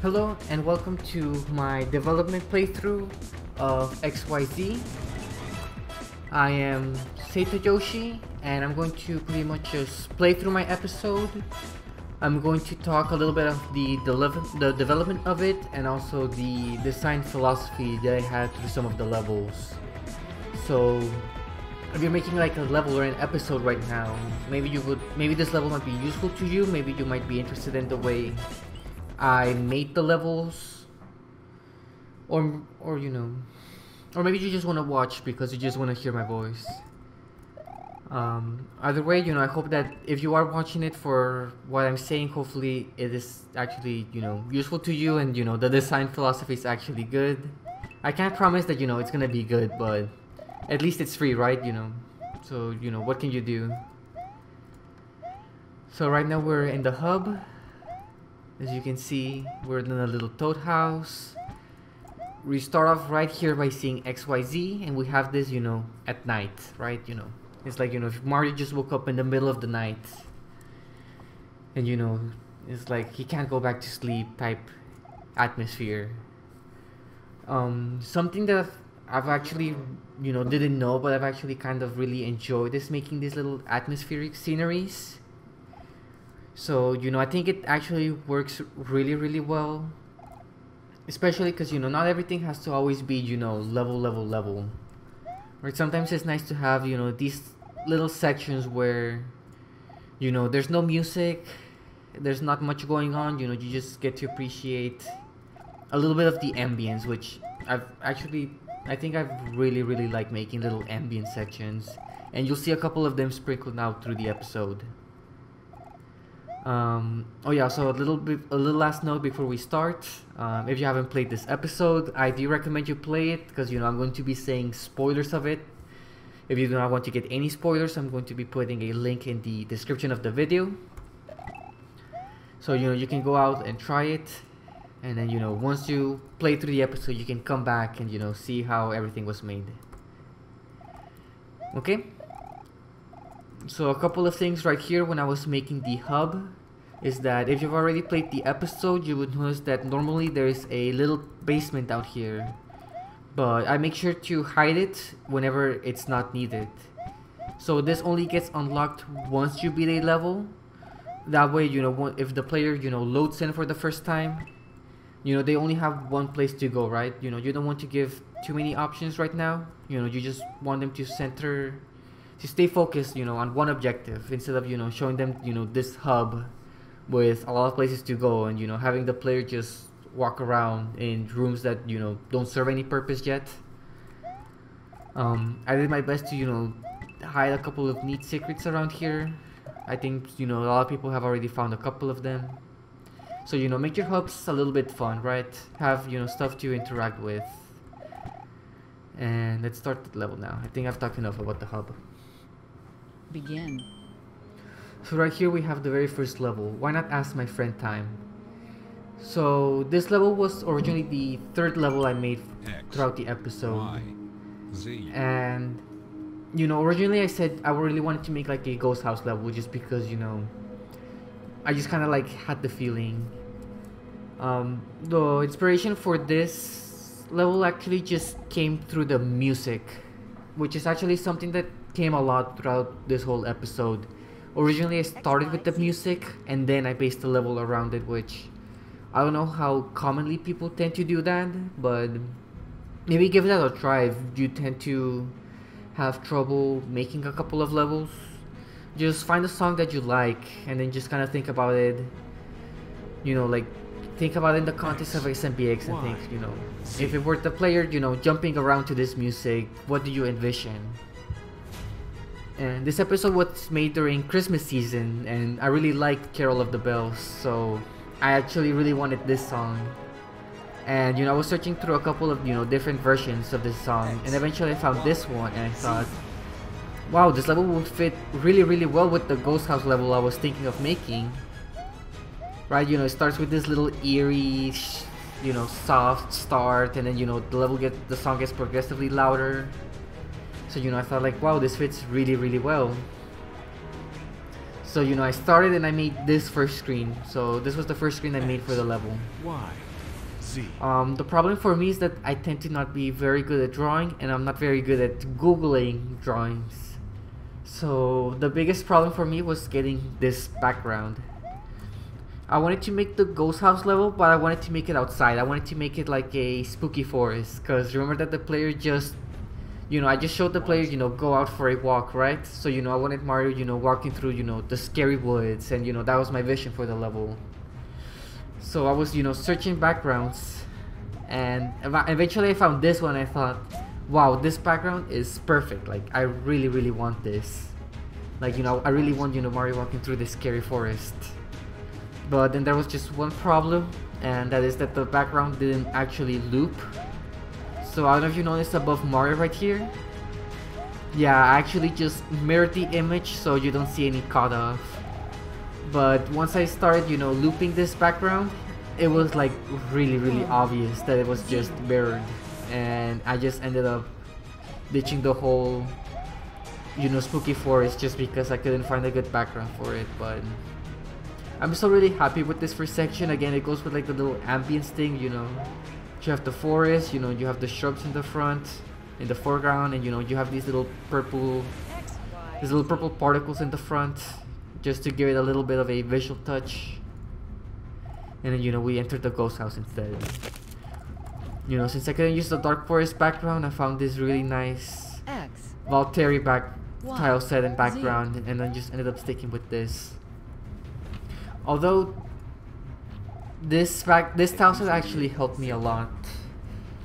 Hello and welcome to my development playthrough of XYZ. I am SetaYoshi and I'm going to pretty much just play through my episode. I'm going to talk a little bit of the, the development of it and also the design philosophy that I had through some of the levels. So if you're making like a level or an episode right now, maybe you would maybe this level might be useful to you, maybe you might be interested in the way I made the levels. Or or you know. Or maybe you just want to watch because you just want to hear my voice. Um, either way you know I hope that if you are watching it for what I'm saying hopefully it is actually you know useful to you and you know the design philosophy is actually good. I can't promise that you know it's gonna be good but at least it's free right you know? So you know what can you do? So right now we're in the hub as you can see, we're in a little toad house. We start off right here by seeing XYZ, and we have this, you know, at night, right? You know, it's like, you know, if Mario just woke up in the middle of the night, and, you know, it's like he can't go back to sleep type atmosphere. Um, something that I've actually, you know, didn't know, but I've actually kind of really enjoyed is making these little atmospheric sceneries so, you know, I think it actually works really, really well. Especially because, you know, not everything has to always be, you know, level, level, level. Right? Sometimes it's nice to have, you know, these little sections where, you know, there's no music, there's not much going on, you know, you just get to appreciate a little bit of the ambience, which I've actually, I think I've really, really liked making little ambient sections. And you'll see a couple of them sprinkled out through the episode. Um, oh yeah, so a little bit, a little last note before we start. Um, if you haven't played this episode, I do recommend you play it because you know I'm going to be saying spoilers of it. If you do not want to get any spoilers, I'm going to be putting a link in the description of the video. So you know you can go out and try it, and then you know once you play through the episode, you can come back and you know see how everything was made. Okay. So a couple of things right here when I was making the hub is that if you've already played the episode, you would notice that normally there is a little basement out here. But I make sure to hide it whenever it's not needed. So this only gets unlocked once you beat a level. That way, you know, if the player, you know, loads in for the first time, you know, they only have one place to go, right? You know, you don't want to give too many options right now. You know, you just want them to center, to stay focused, you know, on one objective instead of, you know, showing them, you know, this hub with a lot of places to go and you know having the player just walk around in rooms that you know don't serve any purpose yet. Um, I did my best to you know hide a couple of neat secrets around here. I think you know a lot of people have already found a couple of them. So you know make your hubs a little bit fun right? Have you know stuff to interact with. And let's start the level now. I think I've talked enough about the hub. Begin so right here we have the very first level. Why not ask my friend time? So this level was originally the third level I made X, throughout the episode. Y, Z. And you know, originally I said I really wanted to make like a ghost house level just because, you know, I just kind of like had the feeling. Um, the inspiration for this level actually just came through the music, which is actually something that came a lot throughout this whole episode originally I started with the music and then I based the level around it which I don't know how commonly people tend to do that but maybe give that a try if you tend to have trouble making a couple of levels. Just find a song that you like and then just kind of think about it. You know like think about it in the context of SMBX and think you know. If it were the player you know jumping around to this music what do you envision and this episode was made during Christmas season, and I really liked Carol of the Bells, so I actually really wanted this song. And you know, I was searching through a couple of you know different versions of this song, and eventually I found this one, and I thought, wow, this level would fit really, really well with the Ghost House level I was thinking of making. Right, you know, it starts with this little eerie, you know, soft start, and then you know the level gets the song gets progressively louder so you know I thought like wow this fits really really well So you know, I started and I made this first screen. So this was the first screen I made for the level. Y. Z. Um, the problem for me is that I tend to not be very good at drawing and I'm not very good at googling drawings. So the biggest problem for me was getting this background. I wanted to make the ghost house level, but I wanted to make it outside. I wanted to make it like a spooky forest, because remember that the player just, you know, I just showed the players, you know, go out for a walk, right? So, you know, I wanted Mario, you know, walking through, you know, the scary woods, and, you know, that was my vision for the level. So I was, you know, searching backgrounds, and eventually I found this one. I thought, wow, this background is perfect. Like, I really, really want this. Like, you know, I really want, you know, Mario walking through this scary forest. But then there was just one problem, and that is that the background didn't actually loop. So I don't know if you noticed above Mario right here. Yeah, I actually just mirrored the image so you don't see any cutoff. But once I started, you know, looping this background, it was like really, really obvious that it was just mirrored. And I just ended up ditching the whole, you know, spooky forest just because I couldn't find a good background for it. But I'm still really happy with this first section. Again, it goes with like the little ambience thing, you know. You have the forest, you know, you have the shrubs in the front, in the foreground, and you know, you have these little purple, these little purple particles in the front, just to give it a little bit of a visual touch. And then, you know, we entered the ghost house instead. You know, since I couldn't use the dark forest background, I found this really nice X. Valtteri back tile set and background, and then just ended up sticking with this. Although this fact this tile set actually helped me a lot.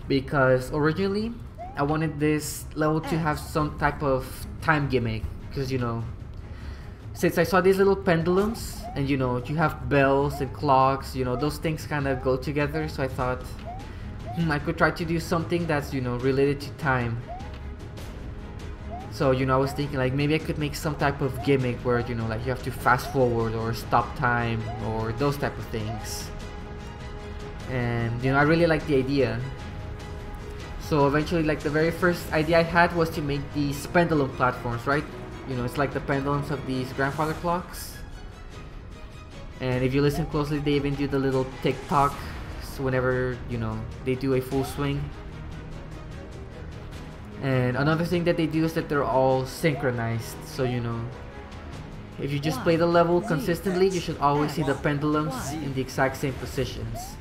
Because originally I wanted this level to have some type of time gimmick. Because you know since I saw these little pendulums and you know you have bells and clocks you know those things kind of go together so I thought hmm, I could try to do something that's you know related to time. So you know I was thinking like maybe I could make some type of gimmick where you know like you have to fast forward or stop time or those type of things and you know I really like the idea. So eventually like the very first idea I had was to make these pendulum platforms right? You know it's like the pendulums of these grandfather clocks. And if you listen closely they even do the little tick tock whenever you know they do a full swing. And another thing that they do is that they're all synchronized. So you know if you just play the level consistently you should always see the pendulums in the exact same positions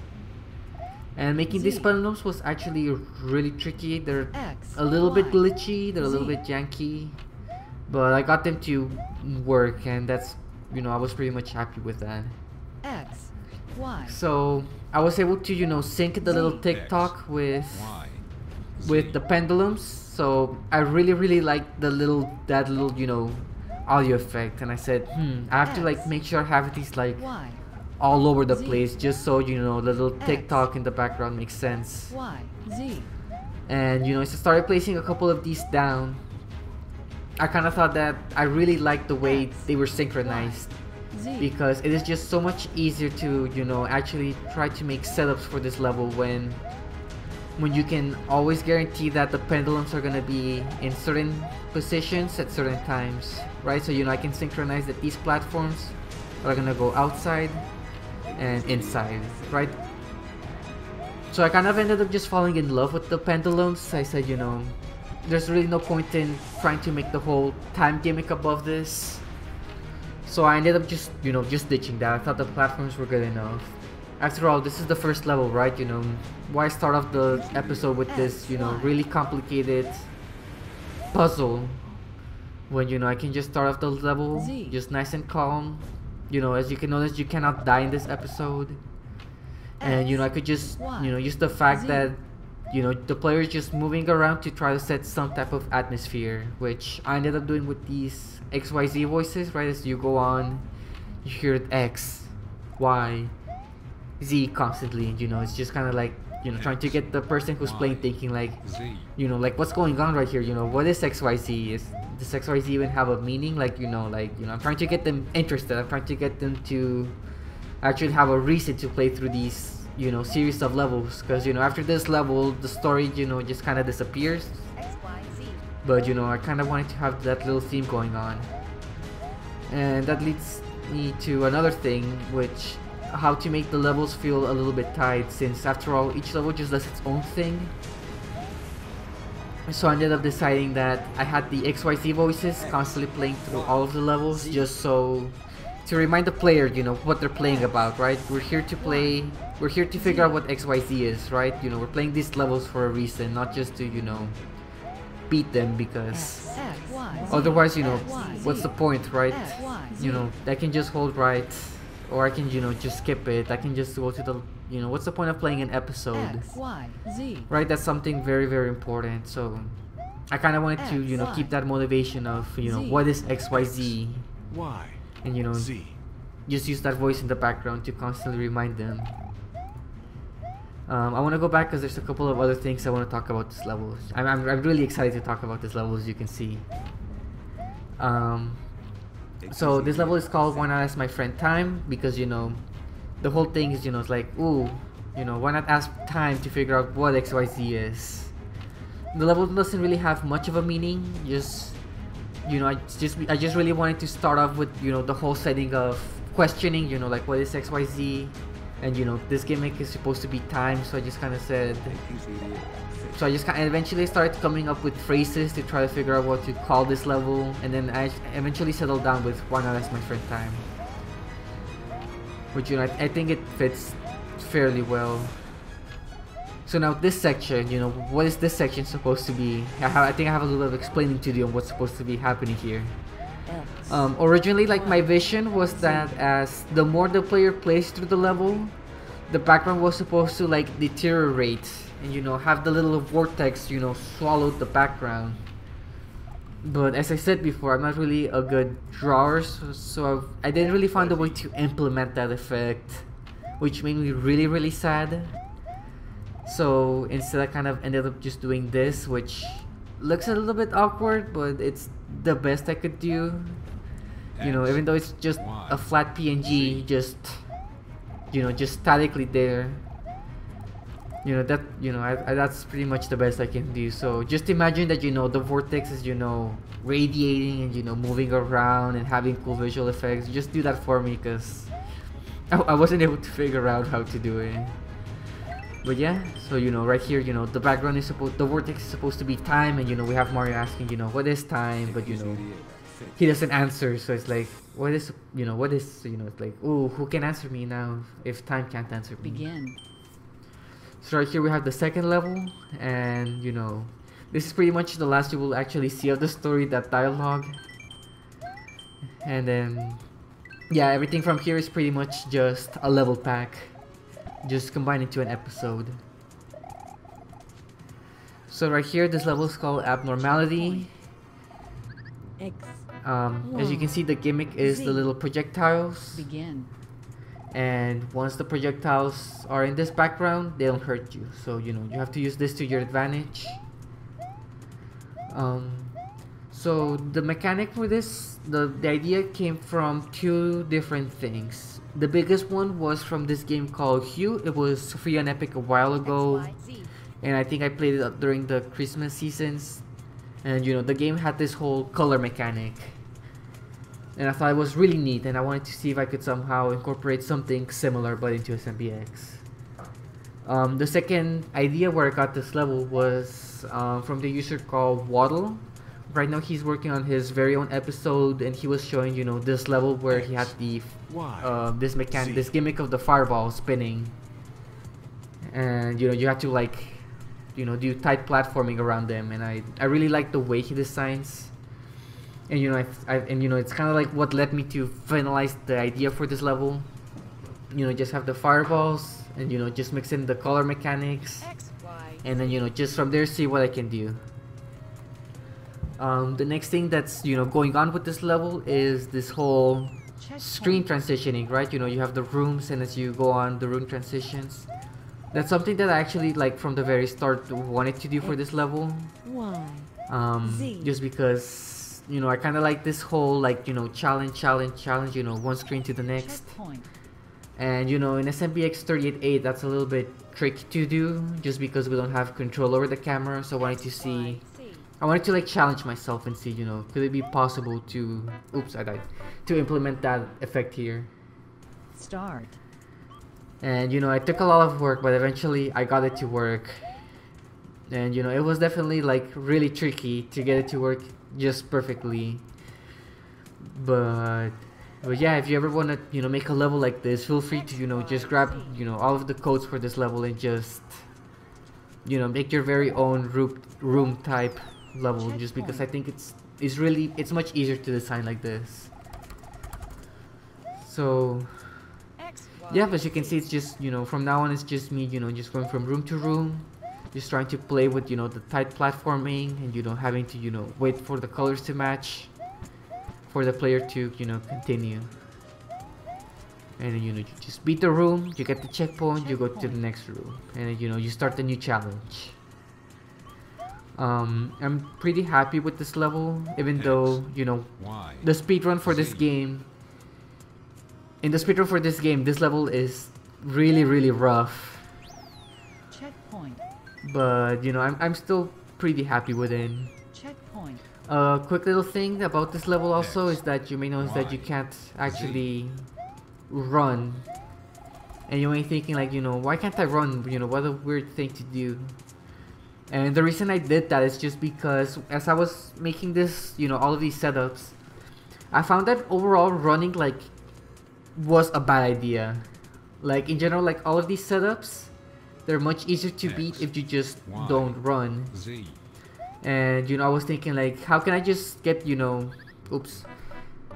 and making these Z. pendulums was actually really tricky they're X. a little bit glitchy they're a little bit janky but I got them to work and that's you know I was pretty much happy with that X. Y. so I was able to you know sync the little Z. tick tock with Y. with the pendulums so i really really like the little that little you know audio effect and i said hmm i have to like make sure i have these like Y. all over the Z. place just so you know the little tick tock in the background makes sense Y. Z. and you know as i started placing a couple of these down i kind of thought that i really liked the way X. they were synchronized Z. because it is just so much easier to you know actually try to make setups for this level when when you can always guarantee that the pendulums are gonna be in certain positions at certain times right so you know I can synchronize that these platforms are gonna go outside and inside right so I kind of ended up just falling in love with the pendulums I said you know there's really no point in trying to make the whole time gimmick above this so I ended up just, you know, just ditching that. I thought the platforms were good enough. After all, this is the first level, right? You know, why start off the episode with this, you know, really complicated puzzle when, you know, I can just start off the level just nice and calm. You know, as you can notice, you cannot die in this episode. And, you know, I could just, you know, use the fact that you know the player is just moving around to try to set some type of atmosphere which i ended up doing with these xyz voices right? As you go on you hear x y z constantly and you know it's just kind of like you know trying to get the person who's playing thinking like you know like what's going on right here? You know what is xyz is does xyz even have a meaning like you know like you know i'm trying to get them interested i'm trying to get them to actually have a reason to play through these you know series of levels because you know after this level the story you know just kind of disappears X, Y, Z. but you know i kind of wanted to have that little theme going on And that leads me to another thing, which how to make the levels feel a little bit tight since after all each level just does its own thing. So I ended up deciding that I had the XYZ voices constantly playing through all of the levels just so to remind the player, you know, what they're playing about, right? We're here to play, we're here to figure out what XYZ is, right? You know, we're playing these levels for a reason, not just to, you know, beat them because X, Y, Z, otherwise, you know, X, Y, Z, what's the point, right? X, Y, Z. You know, that can just hold right or I can, you know, just skip it. I can just go to the, you know, what's the point of playing an episode? X, Y, Z. right that's something very very important so i kind of wanted to you know X, keep that motivation of you know Z. what is xyz Y. and you know Z. just use that voice in the background to constantly remind them um, I want to go back because there's a couple of other things I want to talk about this level. I'm, I'm, I'm really excited to talk about this level as you can see. Um, so this level is called Why Not Ask My Friend Time because you know the whole thing is you know it's like ooh you know why not ask time to figure out what XYZ is. The level doesn't really have much of a meaning. Just you know I just I just really wanted to start off with you know the whole setting of questioning you know like what is XYZ and you know this gimmick is supposed to be time so I just kind of said so I just kind of eventually started coming up with phrases to try to figure out what to call this level, and then I eventually settled down with "Why not my friend time," which you know I, I think it fits fairly well. So now this section, you know, what is this section supposed to be? I, I think I have a little bit of explaining to do on what's supposed to be happening here. Um, originally, like my vision was that as the more the player plays through the level, the background was supposed to like deteriorate and you know have the little vortex you know swallow the background. But as I said before, I'm not really a good drawer, so, so I've, I didn't really find a way to implement that effect, which made me really really sad. So instead, I kind of ended up just doing this, which looks a little bit awkward, but it's the best I could do. You know, even though it's just a flat PNG, just you know, just statically there. You know that you know I, I, that's pretty much the best I can do. So just imagine that you know the vortex is you know radiating and you know moving around and having cool visual effects. Just do that for me, cause I, I wasn't able to figure out how to do it. But yeah, so you know, right here, you know, the background is supposed, the vortex is supposed to be time, and you know, we have Mario asking, you know, what is time? But you know, he doesn't answer, so it's like, what is, you know, what is, you know, it's like, oh, who can answer me now if time can't answer me? Begin. So right here we have the second level, and you know, this is pretty much the last you will actually see of the story, that dialogue. And then, yeah, everything from here is pretty much just a level pack, just combined into an episode. So right here, this level is called Abnormality. X. Um, as you can see, the gimmick is the little projectiles. Begin. And once the projectiles are in this background they don't hurt you. So you know you have to use this to your advantage. Um, so the mechanic for this the, the idea came from two different things. The biggest one was from this game called Hue. It was free on Epic a while ago. And I think I played it during the Christmas seasons. And you know the game had this whole color mechanic and I thought it was really neat and I wanted to see if I could somehow incorporate something similar but into SMBX. Um, the second idea where I got this level was um, from the user called Waddle. Right now he's working on his very own episode and he was showing you know this level where he had the uh, this mechan Z. this gimmick of the fireball spinning and you know you have to like you know do tight platforming around them and I, I really like the way he designs and you know I, I and you know it's kind of like what led me to finalize the idea for this level. You know just have the fireballs and you know just mix in the color mechanics. X, Y. and then you know just from there see what I can do. Um, the next thing that's you know going on with this level is this whole screen transitioning right? You know you have the rooms and as you go on the room transitions that's something that I actually like from the very start wanted to do for this level. Um, just because you know I kind of like this whole like you know challenge challenge challenge you know one screen to the next Checkpoint. and you know in SMBX 38A that's a little bit tricky to do just because we don't have control over the camera so I wanted to see I wanted to like challenge myself and see, you know, could it be possible to, oops, I died, to implement that effect here. Start. And you know, it took a lot of work, but eventually I got it to work. And you know, it was definitely like really tricky to get it to work just perfectly. But but yeah, if you ever want to, you know, make a level like this, feel free to, you know, just grab, you know, all of the codes for this level and just, you know, make your very own room, room type level just because I think it's, it's really, it's much easier to design like this. So, yeah, as you can see, it's just, you know, from now on, it's just me, you know, just going from room to room, just trying to play with, you know, the tight platforming and, you know, having to, you know, wait for the colors to match for the player to, you know, continue. And then, you know, you just beat the room, you get the checkpoint, you go to the next room. And you know, you start the new challenge. Um, I'm pretty happy with this level, even though, you know, the speedrun for this game, in the speedrun for this game, this level is really, really rough. Checkpoint. But, you know, I'm, I'm still pretty happy with it. Checkpoint. A quick little thing about this level also X, is that you may notice that you can't actually run. And you may be thinking like, you know, why can't I run? You know, what a weird thing to do. And the reason I did that is just because as I was making this, you know, all of these setups, I found that overall running like was a bad idea. Like in general, like all of these setups, they're much easier to beat if you just Y. don't run. Z, and you know i was thinking like how can i just get you know oops.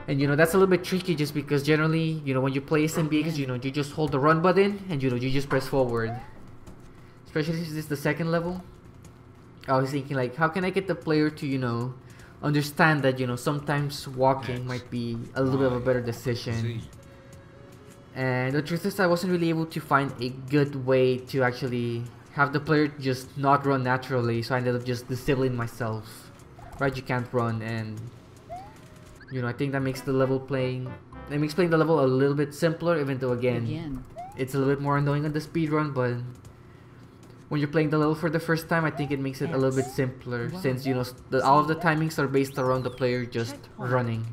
And you know that's a little bit tricky just because generally you know when you play SMBX you know you just hold the run button and you know you just press forward. Especially since this is the second level. I was thinking like how can i get the player to you know understand that you know sometimes walking X, might be a little bit of a better decision. Z, and the truth is, I wasn't really able to find a good way to actually have the player just not run naturally, so I ended up just disabling myself. Right, you can't run, and you know, I think that makes the level playing, it makes playing the level a little bit simpler, even though again, Begin. it's a little bit more annoying on the speed run, but when you're playing the level for the first time, I think it makes it a little bit simpler, since you know, the, all of the timings are based around the player just running.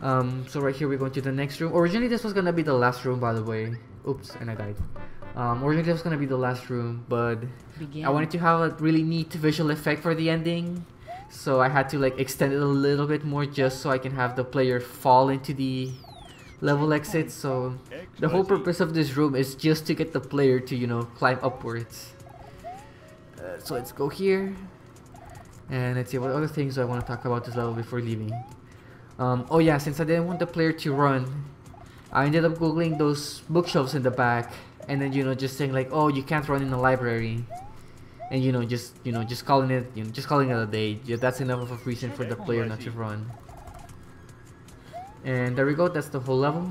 Um, so right here we're going to the next room. Originally this was gonna be the last room by the way. Oops, and I died. Um, originally this was gonna be the last room, but Begin. I wanted to have a really neat visual effect for the ending. So I had to like extend it a little bit more just so I can have the player fall into the level exit. So the whole purpose of this room is just to get the player to, you know, climb upwards. Uh, so let's go here. And let's see what other things I want to talk about this level before leaving. Um, oh yeah, since I didn't want the player to run, I ended up googling those bookshelves in the back, and then you know just saying like, oh, you can't run in the library, and you know just you know just calling it you know just calling it a day. Yeah, that's enough of a reason for the player not to run. And there we go. That's the whole level.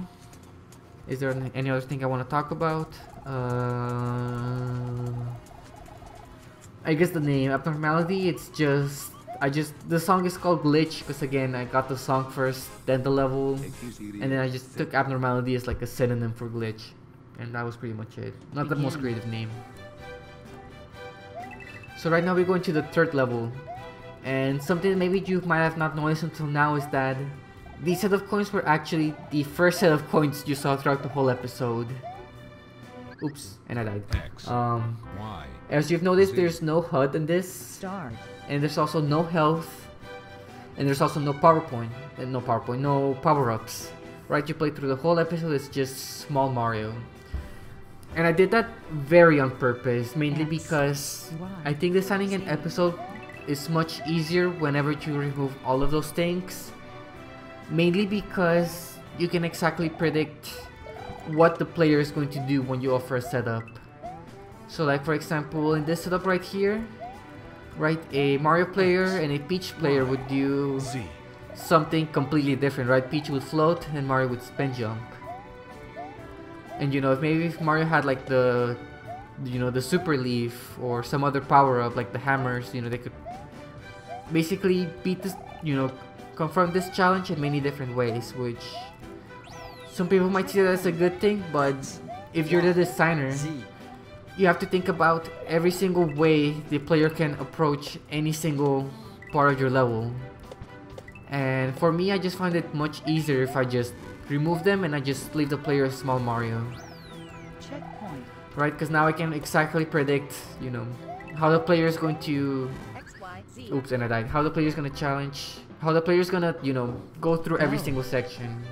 Is there any- other thing I want to talk about? Uh, I guess the name abnormality. It's just I just the song is called glitch because again I got the song first, then the level, and then I just took abnormality as like a synonym for glitch, and that was pretty much it. Not the most creative name. So right now we're going to the third level, and something maybe you might have not noticed until now is that these set of coins were actually the first set of coins you saw throughout the whole episode. Oops, and I died. X, Um, Y, as you've noticed, Z. there's no HUD in this, Start. And there's also no health, and there's also no PowerPoint, and no PowerPoint, no power-ups. Right, you play through the whole episode, it's just small Mario. And I did that very on purpose, mainly because I think designing an episode is much easier whenever you remove all of those things. Mainly because you can exactly predict what the player is going to do when you offer a setup. So like for example, in this setup right here, right, a Mario player and a Peach player would do something completely different, right? Peach would float and Mario would spin jump. And you know, if maybe if Mario had like the, you know, the super leaf or some other power up like the hammers, you know, they could basically beat this, you know, confront this challenge in many different ways, which some people might see that as a good thing, but if you're the designer. You have to think about every single way the player can approach any single part of your level. And for me, I just find it much easier if I just remove them and I just leave the player a small Mario. Checkpoint. Right? Because now I can exactly predict, you know, how the player is going to... X, Y, Z. Oops, and I died. How the player is going to challenge... How the player is going to, you know, go through every Oh. single section.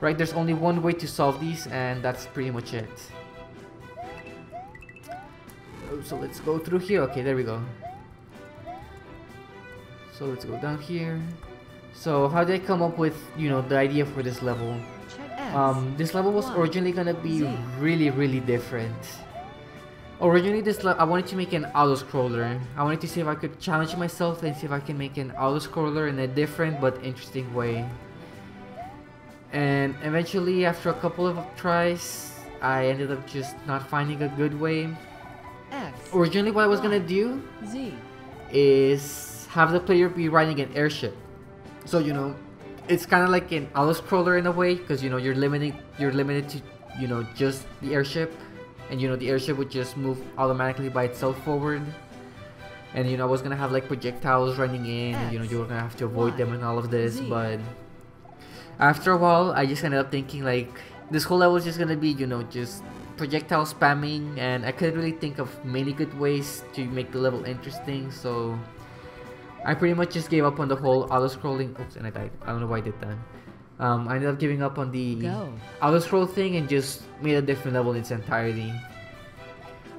Right? There's only one way to solve these and that's pretty much it. So let's go through here. Okay, there we go. So let's go down here. So how did I come up with, you know, the idea for this level? Um, this level was originally gonna be really, really different. Originally, this I wanted to make an auto scroller. I wanted to see if I could challenge myself and see if I can make an auto scroller in a different but interesting way. And eventually, after a couple of tries, I ended up just not finding a good way. Originally, what I was gonna do Z. is have the player be riding an airship. So you know, it's kind of like an auto scroller in a way because you know you're limited you're limited to you know just the airship, and you know the airship would just move automatically by itself forward. And you know I was gonna have like projectiles running in, and you know you were gonna have to avoid Y, them and all of this, Z. but after a while I just ended up thinking like this whole level is just gonna be you know just projectile spamming and I couldn't really think of many good ways to make the level interesting so I pretty much just gave up on the whole auto scrolling oops and I died. I don't know why I did that. Um, I ended up giving up on the auto scroll thing and just made a different level in its entirety.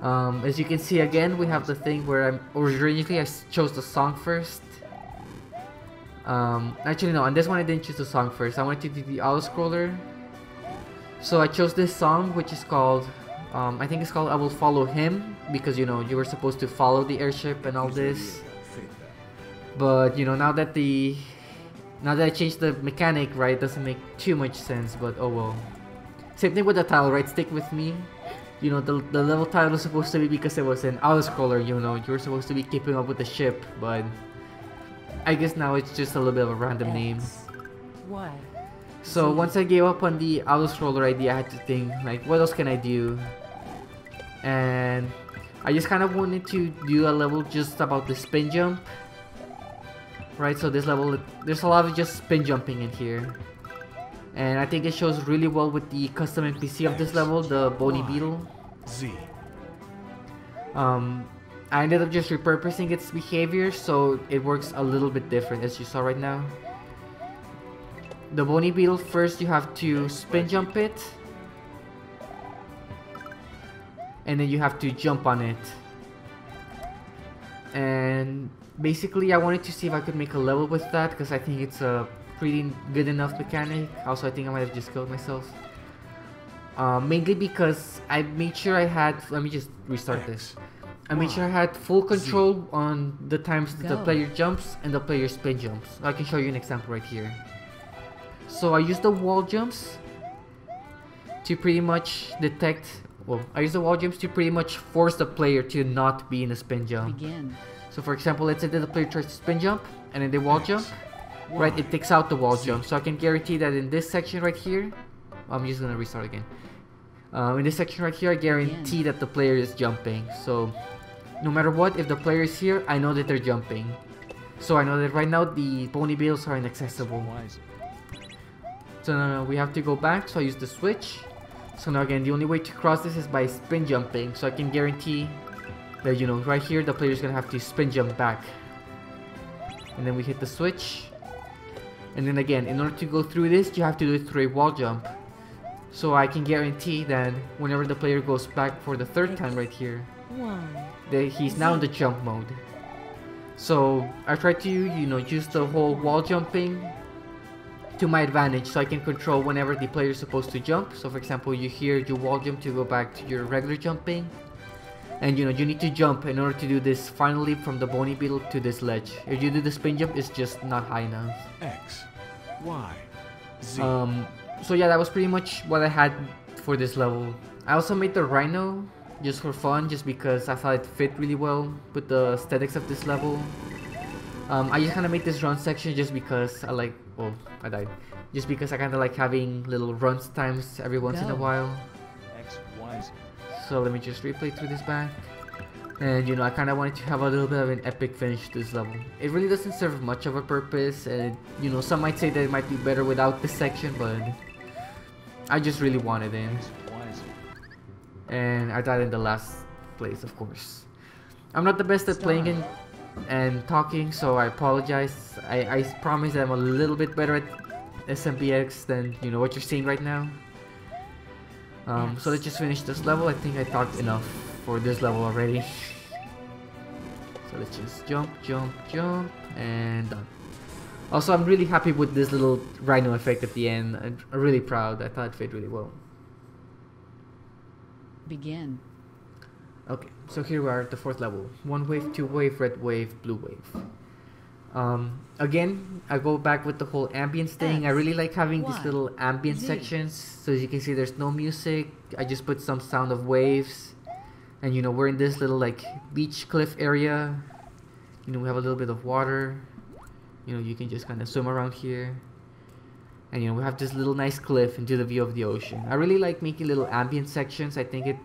Um, as you can see again we have the thing where I'm originally I chose the song first. Um, actually no on this one I didn't choose the song first. I wanted to do the auto scroller so I chose this song which is called um, I think it's called I Will Follow Him because you know you were supposed to follow the airship and all this. but you know now that the now that I changed the mechanic right it doesn't make too much sense but oh well. Same thing with the title right? Stick with me. You know the, the level title was supposed to be because it was an auto scroller you know. You were supposed to be keeping up with the ship but I guess now it's just a little bit of a random name. X. Y. so once I gave up on the auto scroller idea, I had to think like, what else can I do? And I just kind of wanted to do a level just about the spin jump. Right, so this level, there's a lot of just spin jumping in here. And I think it shows really well with the custom NPC of this level, the Bony Beetle. Z. Um, I ended up just repurposing its behavior so it works a little bit different as you saw right now. The bony beetle first you have to spin jump it and then you have to jump on it. And basically I wanted to see if I could make a level with that because I think it's a pretty good enough mechanic. Also I think I might have just killed myself. Uh, mainly because I made sure I had, let me just restart this. I made sure I had full control on the times that the player jumps and the player spin jumps. I can show you an example right here. So I use the wall jumps to pretty much detect, well, I use the wall jumps to pretty much force the player to not be in a spin jump. Begin. So for example, let's say that the player tries to spin jump and then they wall X, jump, Y, right? It takes out the wall Z. jump. So I can guarantee that in this section right here, I'm just gonna restart again. Um, in this section right here, I guarantee Again. that the player is jumping. So no matter what, if the player is here, I know that they're jumping. So I know that right now the bony beetles are inaccessible. So now uh, we have to go back. So I use the switch. So now again, the only way to cross this is by spin jumping. So I can guarantee that you know right here the player is gonna have to spin jump back. And then we hit the switch. And then again, in order to go through this, you have to do it through a wall jump. So I can guarantee that whenever the player goes back for the third time right here, that he's now in the jump mode. So I try to, you know, use the whole wall jumping to my advantage so I can control whenever the player is supposed to jump. So for example, you hear you wall jump to go back to your regular jumping. And you know, you need to jump in order to do this final leap from the bony beetle to this ledge. If you do the spin jump, it's just not high enough. X. Y. Z. Um, so yeah, that was pretty much what I had for this level. I also made the Rhino just for fun, just because I thought it fit really well with the aesthetics of this level. Um, I just kind of made this run section just because I like, well, I died. Just because I kind of like having little runs times every once in a while. X. Y. Z. so let me just replay through this back. And you know, I kind of wanted to have a little bit of an epic finish to this level. It really doesn't serve much of a purpose, and you know, some might say that it might be better without this section, but I just really wanted it. And I died in the last place, of course. I'm not the best at playing and, and talking, so I apologize. I, I promise I'm a little bit better at SMBX than you know what you're seeing right now. Um, so let's just finish this level. I think I talked enough for this level already. so let's just jump, jump, jump, and done. Also, I'm really happy with this little rhino effect at the end. I'm really proud. I thought it fit really well. Begin. Okay, so here we are at the fourth level. One wave, two wave, red wave, blue wave. Um, again, I go back with the whole ambience thing. I really like having these little ambient Z. sections. So as you can see, there's no music. I just put some sound of waves. And you know, we're in this little like beach cliff area. You know, we have a little bit of water. You know, you can just kind of swim around here. And you know, we have this little nice cliff into the view of the ocean. I really like making little ambient sections. I think it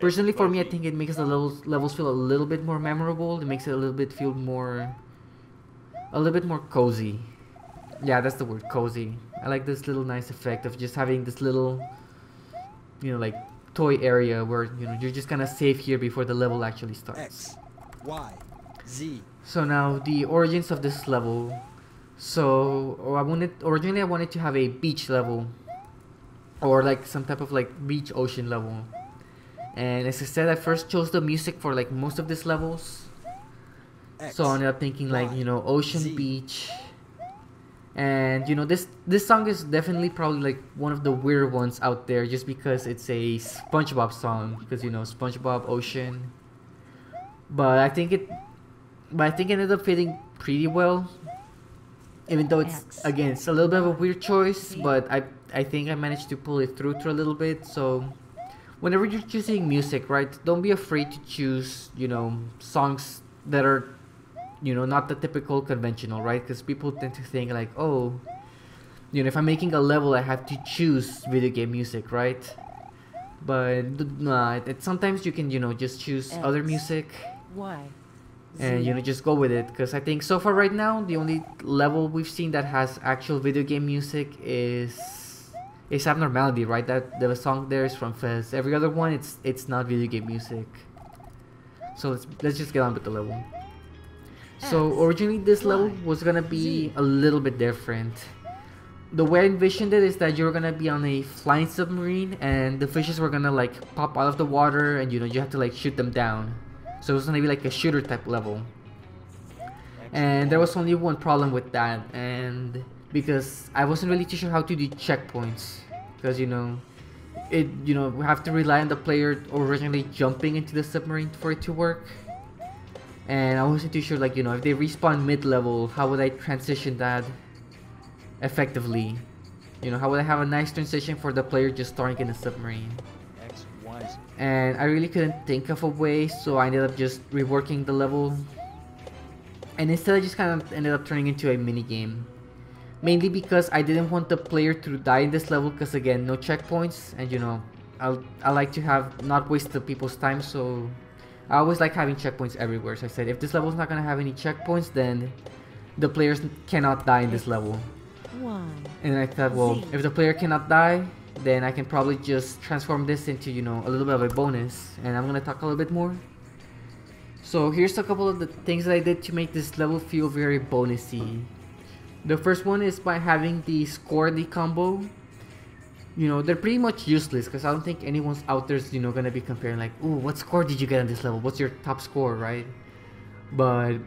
Personally, for me, I think it makes the levels levels feel a little bit more memorable. It makes it a little bit feel more, a little bit more cozy. Yeah, that's the word, cozy. I like this little nice effect of just having this little, you know, like toy area where you know you're just kind of safe here before the level actually starts. X, Y, Z. So now the origins of this level. So oh, I wanted originally I wanted to have a beach level, or like some type of like beach ocean level. And as I said, I first chose the music for like most of these levels. X, So I ended up thinking like Y, you know ocean Z. beach, and you know this this song is definitely probably like one of the weird ones out there just because it's a SpongeBob song because you know SpongeBob ocean. But I think it, but I think it ended up fitting pretty well. Even though it's X. again it's a little bit of a weird choice, Z. but I I think I managed to pull it through through a little bit. So whenever you're choosing music, right, don't be afraid to choose, you know, songs that are, you know, not the typical conventional, right? Because people tend to think like, oh, you know, if I'm making a level, I have to choose video game music, right? But nah, it, it- sometimes you can, you know, just choose other music Why? and you know just go with it because I think so far right now the only level we've seen that has actual video game music is is abnormality right? That the song there is from Fez. Every other one it's it's not video game music. So let's let's just get on with the level. So originally this level was gonna be a little bit different. The way I envisioned it is that you're gonna be on a flying submarine and the fishes were gonna like pop out of the water and you know you have to like shoot them down. So it's gonna be like a shooter type level. And there was only one problem with that and because i wasn't really too sure how to do checkpoints because you know it you know we have to rely on the player originally jumping into the submarine for it to work and i wasn't too sure like you know if they respawn mid-level how would i transition that effectively you know how would i have a nice transition for the player just starting in the submarine X, Y, Z. and I really couldn't think of a way, so I ended up just reworking the level. And instead, I just kind of ended up turning into a mini game. Mainly because I didn't want the player to die in this level, because again, no checkpoints, and you know, I I like to have not waste the people's time, so I always like having checkpoints everywhere. So I said, if this level's not gonna have any checkpoints, then the players cannot die in this level. And I thought, well, if the player cannot die, then I can probably just transform this into, you know, a little bit of a bonus. And I'm gonna talk a little bit more. So here's a couple of the things that I did to make this level feel very bonusy. The first one is by having the score the combo. You know, they're pretty much useless because I don't think anyone's out there's, you know, gonna be comparing like, ooh, what score did you get on this level? What's your top score, right? But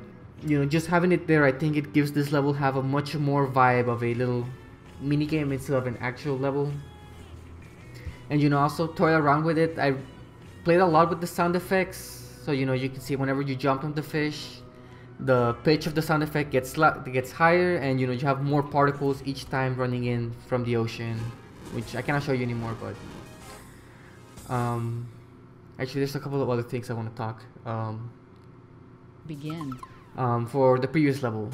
you know, just having it there, I think it gives this level have a much more vibe of a little mini game instead of an actual level. And you know, also toy around with it. I played a lot with the sound effects, so you know, you can see whenever you jump on the fish, the pitch of the sound effect gets gets higher, and you know, you have more particles each time running in from the ocean, which I cannot show you anymore, but um, actually, there's a couple of other things I want to talk. Um, Begin. um, for the previous level.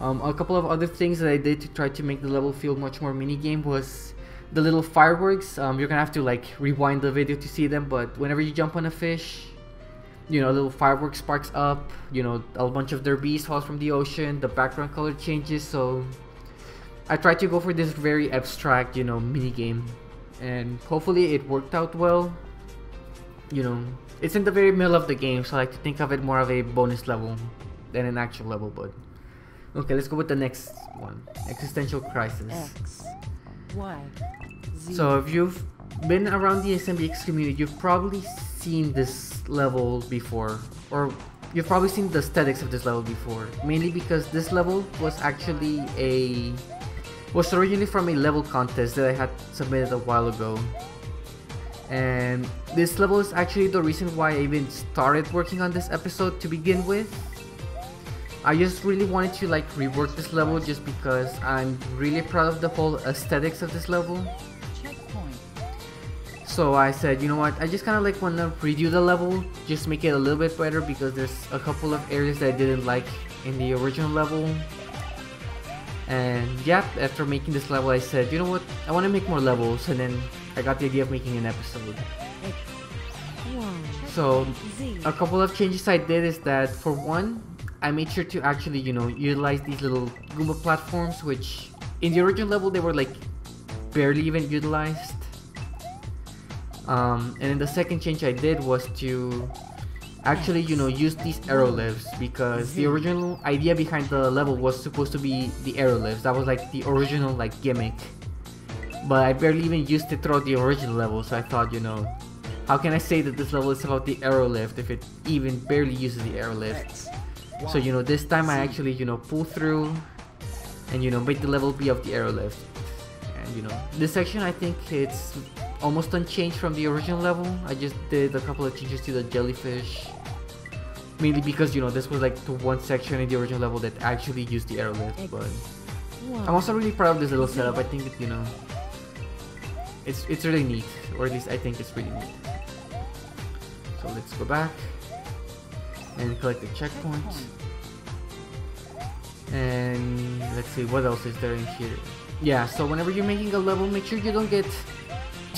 Um, a couple of other things that I did to try to make the level feel much more minigame was the little fireworks, um, you're gonna have to like rewind the video to see them. But whenever you jump on a fish, you know, a little fireworks sparks up. You know, a bunch of debris falls from the ocean. The background color changes. So I tried to go for this very abstract, you know, mini game, and hopefully it worked out well. You know, it's in the very middle of the game, so I like to think of it more of a bonus level than an actual level. But okay, let's go with the next one: existential crisis. X, Y, Z. So if you've been around the SMBX community, you've probably seen this level before, or you've probably seen the aesthetics of this level before. Mainly because this level was actually a was originally from a level contest that I had submitted a while ago. And this level is actually the reason why I even started working on this episode to begin with. I just really wanted to like rework this level just because I'm really proud of the whole aesthetics of this level. So I said, you know what, I just kind of like want to redo the level, just make it a little bit better because there's a couple of areas that I didn't like in the original level. And yeah, after making this level I said, you know what, I want to make more levels and then I got the idea of making an episode. So a couple of changes I did is that for one, I made sure to actually, you know, utilize these little Goomba platforms, which in the original level they were like barely even utilized. Um, and then the second change I did was to actually, you know, use these arrow lifts because the original idea behind the level was supposed to be the arrow lifts. That was like the original like gimmick. But I barely even used it throughout the original level, so I thought, you know, how can I say that this level is about the arrow lift if it even barely uses the arrow lift? So you know, this time I actually you know pull through, and you know make the level be of the arrow lift. And you know, this section I think it's almost unchanged from the original level. I just did a couple of changes to the jellyfish. Mainly because you know this was like the one section in the original level that actually used the arrow lift, but I'm also really proud of this little setup. I think that you know, it's it's really neat, or at least I think it's really neat. So let's go back and collect the checkpoint. And let's see what else is there in here. Yeah, so whenever you're making a level, make sure you don't get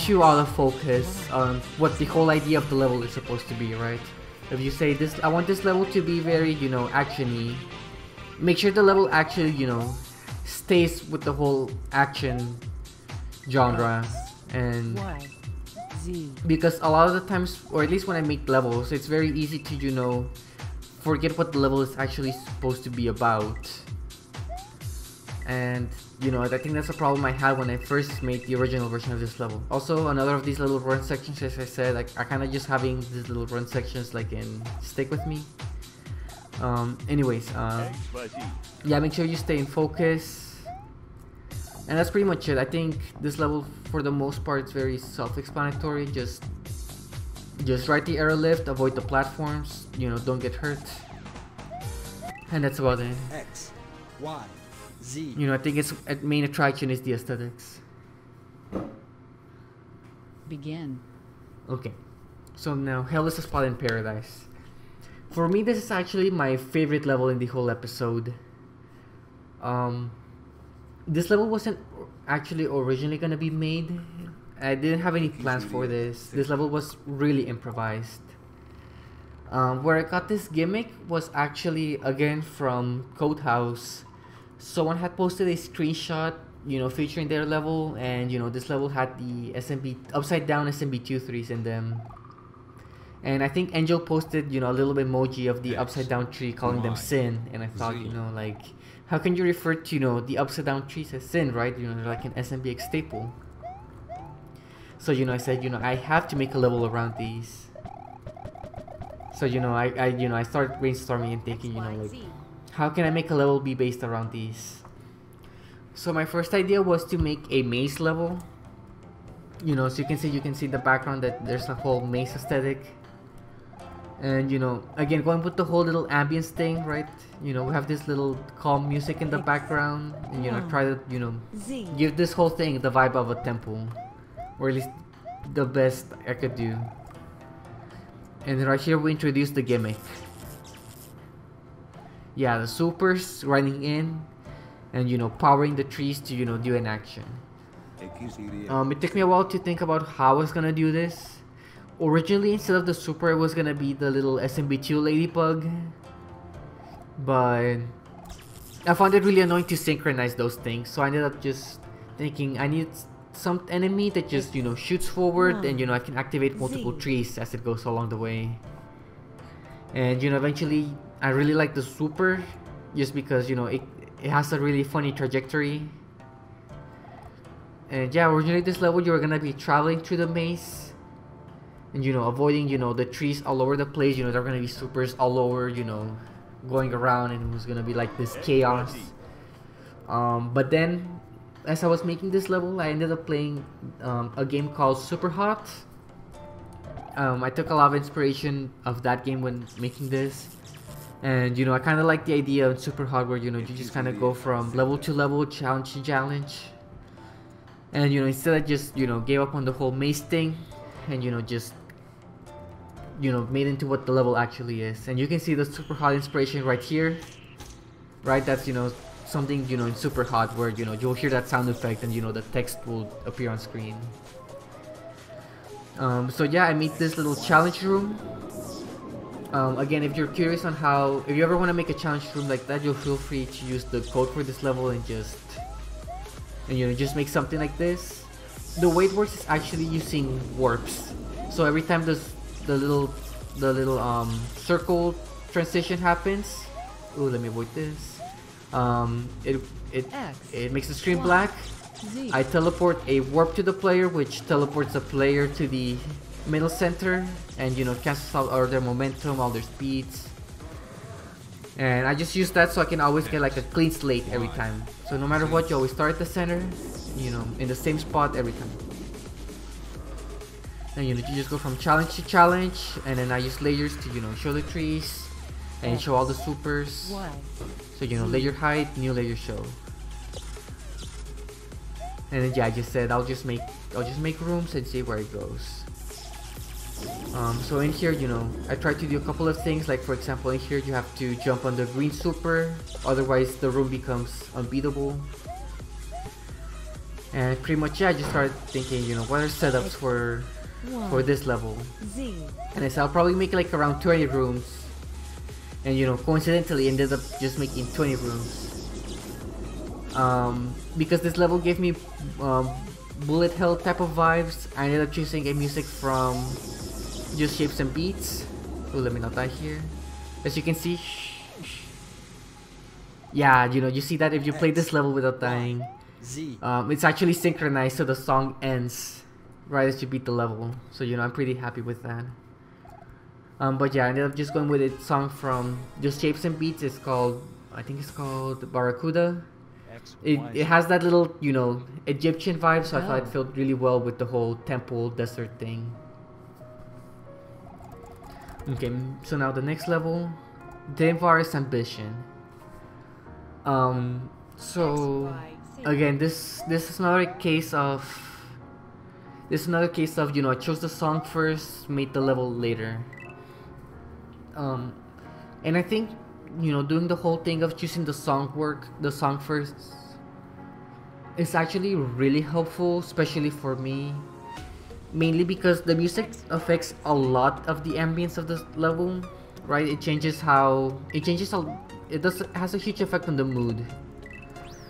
too out of focus on what the whole idea of the level is supposed to be, right? If you say this, I want this level to be very, you know, actiony. Make sure the level actually, you know, stays with the whole action genre and because a lot of the times or at least when I make levels it's very easy to you know forget what the level is actually supposed to be about and you know I think that's a problem I had when I first made the original version of this level. Also another of these little run sections as I said like I kind of just having these little run sections like in stick with me. Um anyways um yeah make sure you stay in focus. And that's pretty much it. I think this level for the most part is very self-explanatory. Just just ride the arrow lift avoid the platforms you know don't get hurt. And that's about it. X, Y, Z. you know i think its main attraction is the aesthetics Begin. Okay, so now Hell is a Spot in Paradise. For me, this is actually my favorite level in the whole episode. Um, this level wasn't actually originally gonna be made. I didn't have any plans for this. This level was really improvised. Um, where I got this gimmick was actually again from Codehaus. Someone had posted a screenshot, you know, featuring their level, and you know this level had the SMB upside down SMB two threes in them. And I think Angel posted, you know, a little bit emoji of the upside down tree, calling them sin. And I thought, you know, like, how can you refer to, you know, the upside down trees as sin, right? You know, they're like an SMBX staple. So you know, I said, you know, I have to make a level around these. So you know, I, I you know, I started brainstorming and thinking, you know, like, how can I make a level be based around these? So my first idea was to make a maze level. You know, so you can see you can see the background that there's a whole maze aesthetic. And you know, again going with the whole little ambience thing, right? You know, we have this little calm music in the background, and you know, try to you know give this whole thing the vibe of a temple, or at least the best I could do. And right here we introduce the gimmick. Yeah, the supers running in, and you know powering the trees to you know do an action. Um, it took me a while to think about how I was gonna do this. Originally, instead of the super, it was gonna be the little SMB2 ladybug. But I found it really annoying to synchronize those things, so I ended up just thinking I need some enemy that just, you know, shoots forward and, you know, I can activate multiple trees as it goes along the way. And, you know, eventually I really like the super just because, you know, it, it has a really funny trajectory. And yeah, originally this level you were gonna be traveling through the maze and you know avoiding you know the trees all over the place. You know there are gonna be supers all over you know going around and it was gonna be like this chaos. Um, but then as I was making this level I ended up playing um, a game called Superhot um, I took a lot of inspiration of that game when making this and you know I kind of like the idea of Superhot where you know you just kind of go from level to level challenge to challenge and you know instead I just you know gave up on the whole maze thing and you know just you know made into what the level actually is and you can see the Superhot inspiration right here right that's you know something you know in Superhot where you know you'll hear that sound effect and you know the text will appear on screen um, so yeah I made this little challenge room um, again if you're curious on how if you ever want to make a challenge room like that you'll feel free to use the code for this level and just and you know just make something like this. The way it works is actually using warps. So every time this the little the little um circle transition happens oh let me avoid this. Um it it X, it makes the screen Y, black. Z. I teleport a warp to the player which teleports the player to the middle center and you know cancels out all their momentum all their speeds and I just use that so I can always get like a clean slate every time. So no matter what you always start at the center you know in the same spot every time. And you know you just go from challenge to challenge and then I use layers to you know show the trees and show all the supers. Y. so you know layer height new layer show. And then yeah I just said I'll just make I'll just make rooms and see where it goes um, so in here you know I tried to do a couple of things like for example in here you have to jump on the green super otherwise the room becomes unbeatable. And pretty much yeah I just started thinking you know what are setups for for this level? and I said I'll probably make like around 20 rooms. And you know coincidentally ended up just making 20 rooms. Um, because this level gave me um, bullet hell type of vibes I ended up choosing a music from just shapes and beats oh let me not die here as you can see yeah you know you see that if you play this level without dying Z. um, it's actually synchronized so the song ends right as you beat the level. So you know I'm pretty happy with that. Um, but yeah, I ended up just going with a song from just Shapes and Beats. It's called I think it's called Barracuda. It, it has that little you know Egyptian vibe, so I thought it Oh. felt really well with the whole temple desert thing. Okay, so now the next level, Denvar's Ambition. Um, so again, this this is another case of this is another case of you know I chose the song first, made the level later. Um, and I think you know doing the whole thing of choosing the song work the song first is actually really helpful, especially for me. Mainly because the music affects a lot of the ambience of the level, right? It changes how it changes how it does has a huge effect on the mood.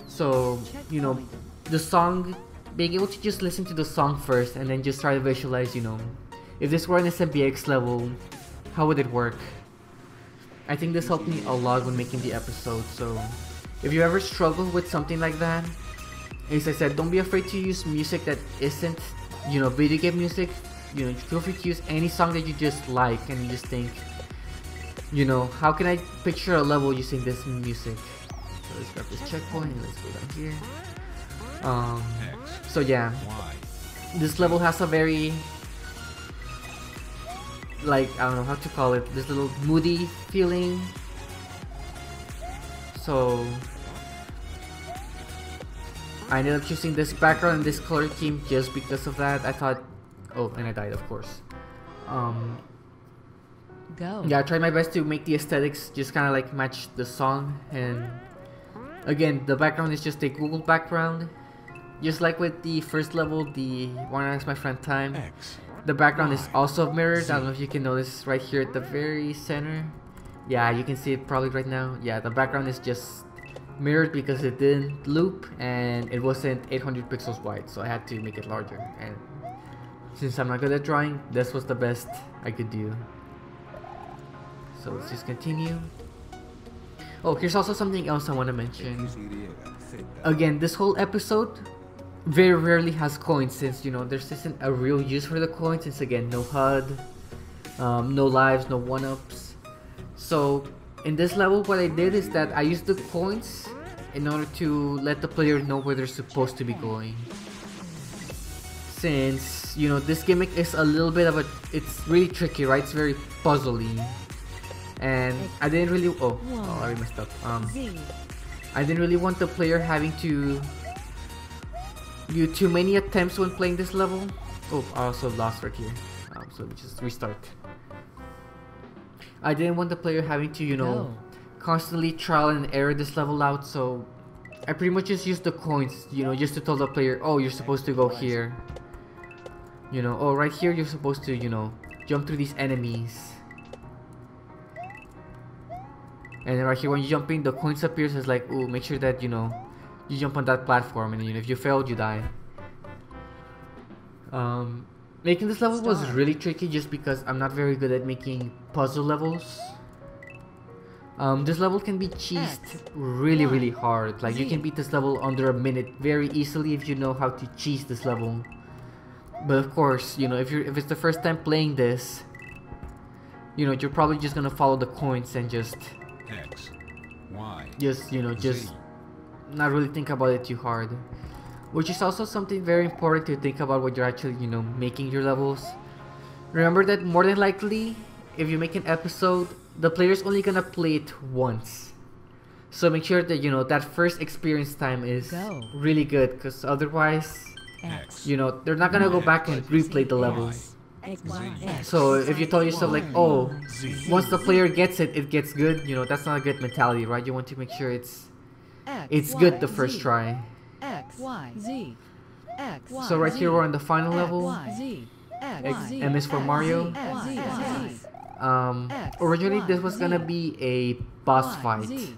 So you know, the song being able to just listen to the song first and then just try to visualize, you know, if this were an SMBX level, how would it work? I think this helped me a lot when making the episode. So if you ever struggle with something like that, as I said, don't be afraid to use music that isn't, you know, video game music. You know, feel free to use any song that you just like and you just think, you know, how can I picture a level using this music? So let's grab this checkpoint and let's go down here. Um, so yeah, this level has a very like I don't know how to call it this little moody feeling so I ended up choosing this background and this color scheme just because of that I thought oh and I died of course um Go. yeah I tried my best to make the aesthetics just kind of like match the song and again the background is just a Google background just like with the first level, the one ask my friend time, X. the background is Y, also mirrored. I don't know if you can notice right here at the very center. Yeah, you can see it probably right now. Yeah, the background is just mirrored because it didn't loop and it wasn't 800 pixels wide, so I had to make it larger. And since I'm not good at drawing, this was the best I could do. So let's just continue. Oh, here's also something else I want to mention. Again, this whole episode very rarely has coins since, you know, there isn't a real use for the coins since, again, no HUD, um, no lives, no one-ups. So, in this level, what I did is that I used the coins in order to let the player know where they're supposed to be going. Since, you know, this gimmick is a little bit of a... It's really tricky, right? It's very puzzly. And I didn't really... Oh, oh I messed up. Um, I didn't really want the player having to do too many attempts when playing this level. Oh, I also lost right here. Um, so we just restart. I didn't want the player having to, you know, constantly trial and error this level out. So I pretty much just used the coins, you know, just to tell the player, oh, you're supposed to go here. You know, oh, right here you're supposed to, you know, jump through these enemies. And then right here, when you jump in, the coins appears as like, ooh, make sure that, you know, you jump on that platform. And you know, if you failed, you die. Um, making this level was really tricky just because I'm not very good at making puzzle levels. Um, this level can be cheesed X, really, really hard. Like, you can beat this level under a minute very easily if you know how to cheese this level. But of course, you know, if you're if it's the first time playing this, you know, you're probably just gonna follow the coins and just X. Y. just you know just Z. not really think about it too hard which is also something very important to think about when you're actually you know making your levels remember that more than likely if you make an episode the player's only gonna play it once so make sure that you know that first experience time is Go. really good because otherwise X. you know they're not gonna go back and replay the level X. Z. X. so if you tell yourself like oh Z. once the player gets it it gets good you know that's not a good mentality right you want to make sure it's X, it's Y, good the first Z. try X Y Z X Y So right Z. here we're on the final X, level. Y, Z X X- Z M is for X, Mario. Z, X, Z, X, Z. Um, originally this was gonna be a boss Y, fight. Z.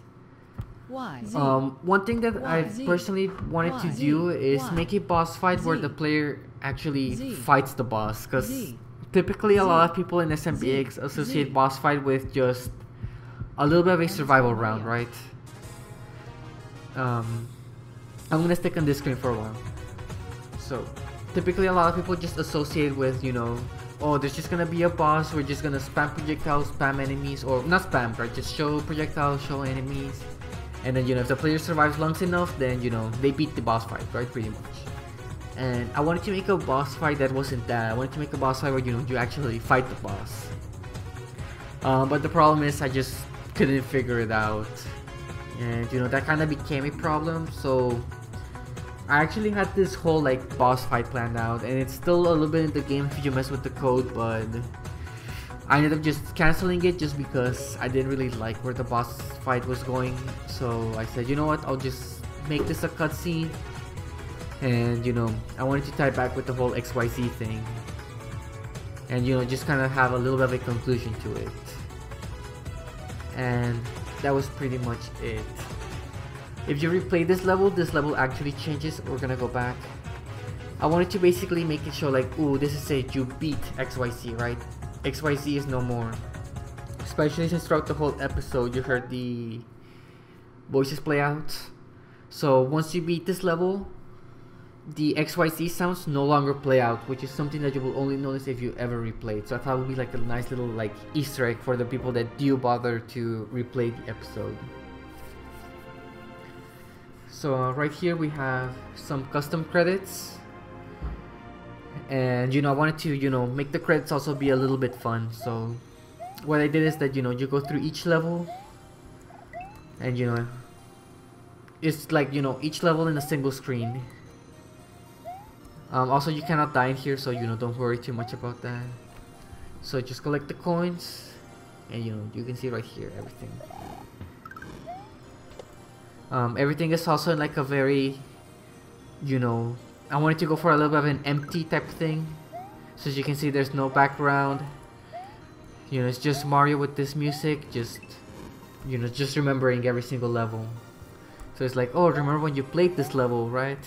Y, Z. Um, one thing that Y, I Z. personally wanted to do is Y, make a boss fight where the player actually Z. fights the boss, because Z. typically a Z. lot of people in SMBX associate Z. boss fight with just a little bit of a survival round, right? Um, I'm gonna stick on this screen for a while. So, typically a lot of people just associate with, you know, oh, there's just gonna be a boss, we're just gonna spam projectiles, spam enemies, or not spam, right? Just show projectiles, show enemies. And then, you know, if the player survives long enough, then, you know, they beat the boss fight, right? Pretty much. And I wanted to make a boss fight that wasn't that. I wanted to make a boss fight where, you know, you actually fight the boss. Um, but the problem is I just couldn't figure it out. And, you know, that kind of became a problem, so... I actually had this whole like boss fight planned out and it's still a little bit in the game if you mess with the code but I ended up just canceling it just because I didn't really like where the boss fight was going. So I said you know what? I'll just make this a cutscene. And you know I wanted to tie back with the whole XYZ thing. And you know just kind of have a little bit of a conclusion to it. And that was pretty much it if you replay this level, this level actually changes. We're gonna go back. I wanted to basically make it show like, ooh, this is it, you beat XYZ, right? XYZ is no more. Especially since throughout the whole episode you heard the voices play out. So once you beat this level, the XYZ sounds no longer play out, which is something that you will only notice if you ever replay it. So I thought it would be like a nice little like Easter egg for the people that do bother to replay the episode. So uh, right here we have some custom credits. And you know, I wanted to, you know, make the credits also be a little bit fun. So what I did is that, you know, you go through each level and you know, it's like, you know, each level in a single screen. Um, also, you cannot die in here, so you know, don't worry too much about that. So just collect the coins, and you know, you can see right here everything. Um, everything is also in like a very you know, I wanted to go for a little bit of an empty type thing. So as you can see, there's no background. You know, it's just Mario with this music, just, you know, just remembering every single level. So it's like, oh, remember when you played this level, right?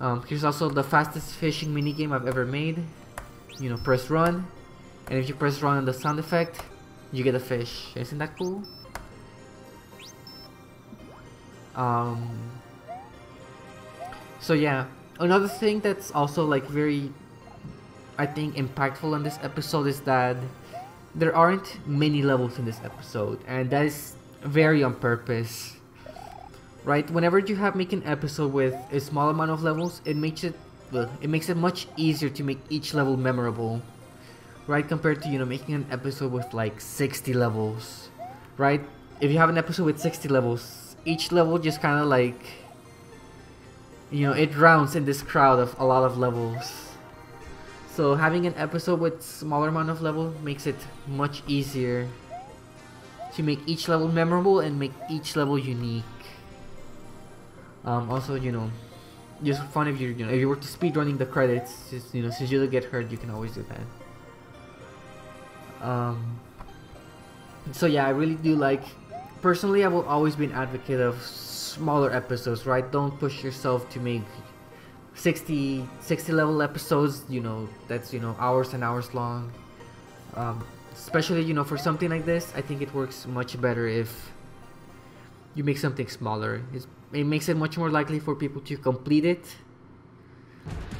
Um, here's also the fastest fishing minigame I've ever made. You know, press run. And if you press run on the sound effect, you get a fish. Isn't that cool? Um, so yeah, another thing that's also like very, I think, impactful on this episode is that there aren't many levels in this episode, and that is very on purpose. Right? Whenever you have make an episode with a small amount of levels, it makes it it makes it much easier to make each level memorable. Right? Compared to, you know, making an episode with like 60 levels. Right? If you have an episode with 60 levels, each level just kind of like you know, it rounds in this crowd of a lot of levels. So having an episode with smaller amount of level makes it much easier to make each level memorable and make each level unique. Um, also, you know, just fun if you you know if you were to speed running the credits, just you know since you don't get hurt, you can always do that. Um. So yeah, I really do like. Personally, I will always be an advocate of smaller episodes, right? Don't push yourself to make 60 60 level episodes. You know that's you know hours and hours long. Um, especially you know for something like this, I think it works much better if you make something smaller. It's it makes it much more likely for people to complete it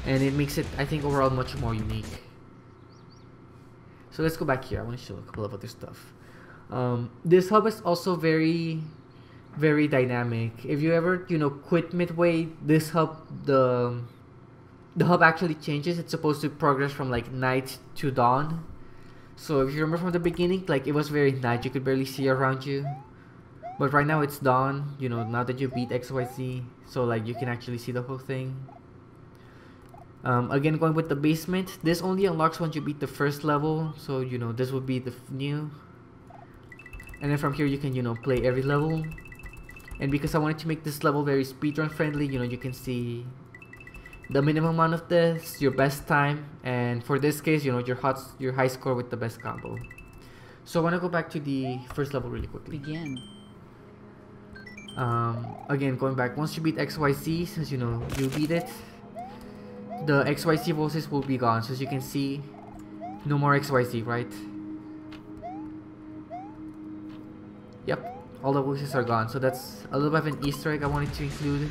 and it makes it I think overall much more unique so let's go back here I want to show a couple of other stuff um, this hub is also very very dynamic. If you ever you know quit midway this hub the the hub actually changes. It's supposed to progress from like night to dawn. So if you remember from the beginning like it was very night. You could barely see around you. But right now it's dawn, you know, now that you beat XYZ, so like you can actually see the whole thing. Um, again, going with the basement, this only unlocks once you beat the first level, so you know, this would be the new. And then from here you can, you know, play every level. And because I wanted to make this level very speedrun friendly, you know, you can see the minimum amount of this, your best time, and for this case, you know, your hot, your high score with the best combo. So I want to go back to the first level really quickly. Begin. Um, again, going back, once you beat XYZ, since you know, you beat it, the XYZ voices will be gone. So as you can see, no more XYZ, right? Yep, all the voices are gone. So that's a little bit of an Easter egg I wanted to include.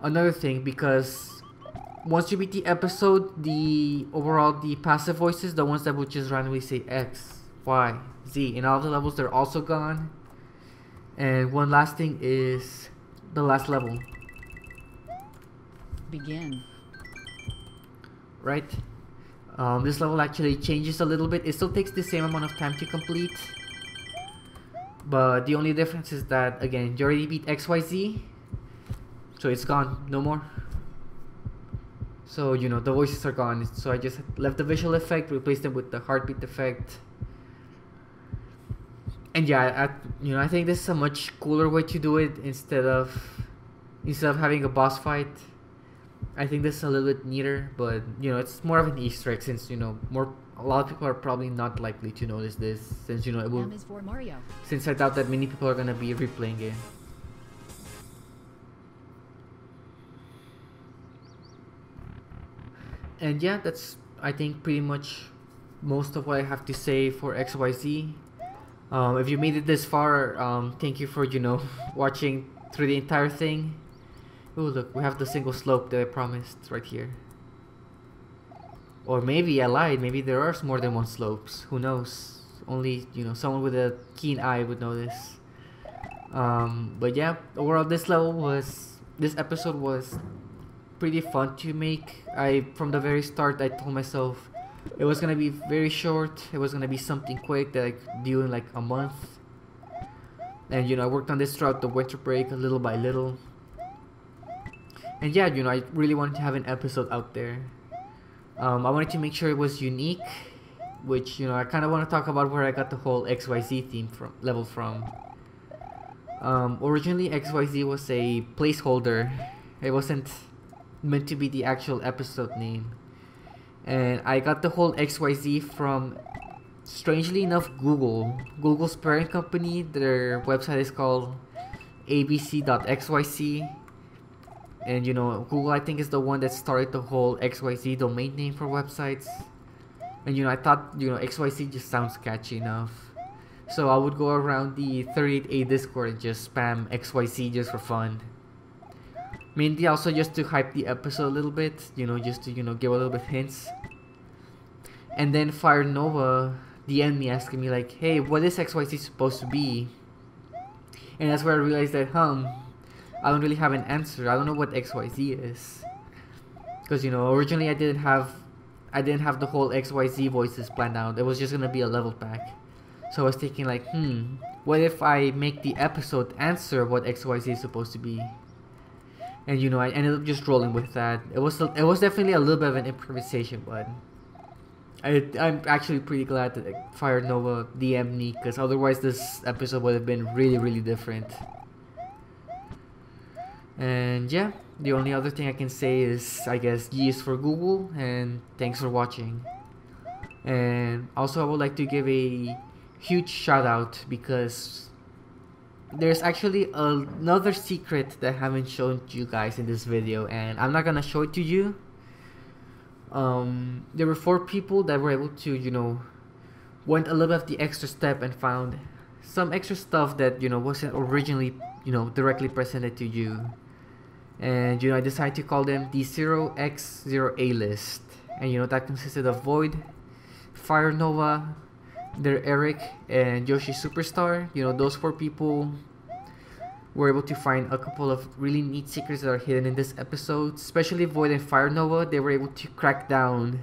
Another thing, because once you beat the episode, the overall, the passive voices, the ones that would just randomly say X, Y, Z, in all the levels, they're also gone. And one last thing is the last level. Begin. Right? Um, this level actually changes a little bit. It still takes the same amount of time to complete. But the only difference is that, again, you already beat XYZ. So it's gone. No more. So, you know, the voices are gone. So I just left the visual effect, replaced them with the heartbeat effect and yeah, I, you know, I think this is a much cooler way to do it instead of instead of having a boss fight. I think this is a little bit neater, but you know, it's more of an Easter egg since you know more. A lot of people are probably not likely to notice this since you know it will. M is for Mario. Since I doubt that many people are gonna be replaying it. And yeah, that's I think pretty much most of what I have to say for XYZ. Um, if you made it this far, um, thank you for, you know, watching through the entire thing. Oh, look, we have the single slope that I promised right here. Or maybe I lied, maybe there are more than one slopes. Who knows? Only, you know, someone with a keen eye would know this. Um, but yeah, overall this level was, this episode was pretty fun to make. I, from the very start, I told myself, it was gonna be very short. It was gonna be something quick that I could do in like a month. And you know, I worked on this throughout the winter break, little by little. And yeah, you know, I really wanted to have an episode out there. Um, I wanted to make sure it was unique, which you know, I kind of want to talk about where I got the whole XYZ theme from level from. Um, originally, XYZ was a placeholder. It wasn't meant to be the actual episode name. And I got the whole XYZ from, strangely enough, Google. Google's parent company, their website is called abc.xyz. And you know, Google I think is the one that started the whole XYZ domain name for websites. And you know, I thought, you know, XYZ just sounds catchy enough. So I would go around the 38A Discord and just spam XYZ just for fun. Mainly also just to hype the episode a little bit, you know, just to, you know, give a little bit hints. And then Fire Nova DM'd me asking me like, hey, what is XYZ supposed to be? And that's where I realized that, hum, I don't really have an answer. I don't know what XYZ is. Because, you know, originally I didn't have I didn't have the whole XYZ voices planned out. It was just gonna be a level pack. So I was thinking like, hmm, what if I make the episode answer what XYZ is supposed to be? And you know, I ended up just rolling with that. It was it was definitely a little bit of an improvisation, but I I'm actually pretty glad that Fire Nova DM'd me because otherwise this episode would have been really really different. And yeah, the only other thing I can say is I guess G is for Google and thanks for watching. And also I would like to give a huge shout out because there's actually another secret that I haven't shown you guys in this video and I'm not gonna show it to you. Um, there were four people that were able to, you know, went a little bit of the extra step and found some extra stuff that, you know, wasn't originally, you know, directly presented to you. And you know I decided to call them the 0x0A list. And you know that consisted of Void, Fire Nova, there Eric and Yoshi Superstar. You know those four people were able to find a couple of really neat secrets that are hidden in this episode. Especially Void and Fire Nova they were able to crack down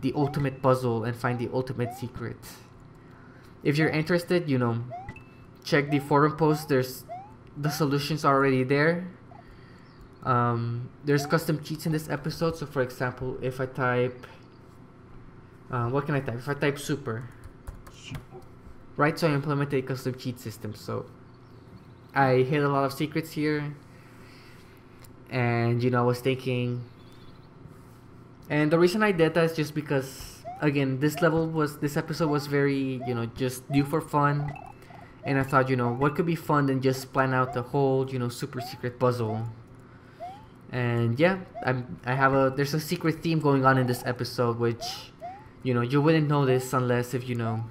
the ultimate puzzle and find the ultimate secret. If you're interested you know check the forum post. There's the solutions already there um, there's custom cheats in this episode. So for example, if I type, uh, what can I type? If I type super, right? So I implement a custom cheat system. So I hit a lot of secrets here. And you know, I was thinking, and the reason I did that is just because, again, this level was, this episode was very, you know, just due for fun. And I thought, you know, what could be fun than just plan out the whole, you know, super secret puzzle? And yeah i'm i have a there's a secret theme going on in this episode which you know you wouldn't know this unless if you know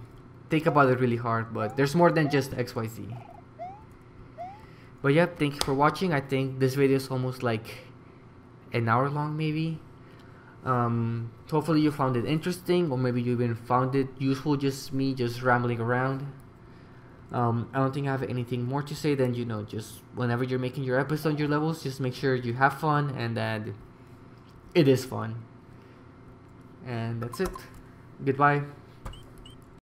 think about it really hard but there's more than just xyz but yeah thank you for watching. I think this video is almost like an hour long maybe. Um hopefully you found it interesting or maybe you even found it useful just me just rambling around um, I don't think I have anything more to say than you know just whenever you're making your episode your levels just make sure you have fun and that it is fun. And that's it. Goodbye